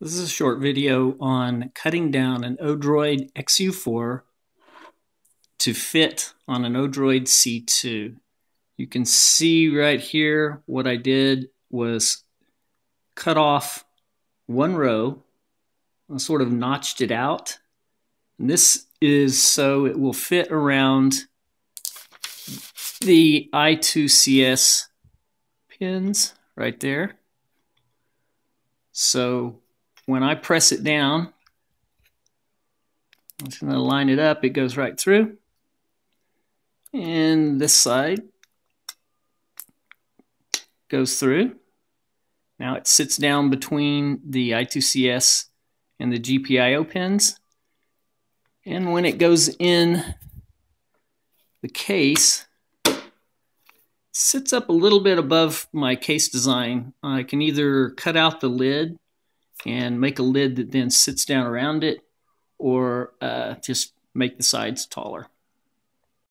This is a short video on cutting down an Odroid XU4 to fit on an Odroid C2. You can see right here what I did was cut off one row, sort of notched it out. And this is so it will fit around the I2CS pins right there. So when I press it down, I'm just going to line it up. It goes right through. And this side goes through. Now it sits down between the I2CS and the GPIO pins. And when it goes in the case, sits up a little bit above my case design. I can either cut out the lid and make a lid that then sits down around it or uh, just make the sides taller.